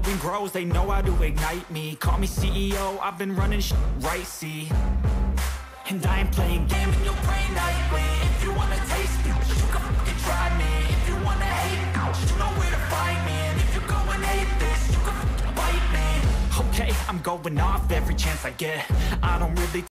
dream grows, they know how to ignite me. Call me CEO, I've been running sh right, see? And I ain't playing games in your brain nightly. If you wanna taste me, you can fucking try me. If you wanna hate me, you know where to find me. And if you're going hate this, you can fucking bite me. Okay, I'm going off every chance I get. I don't really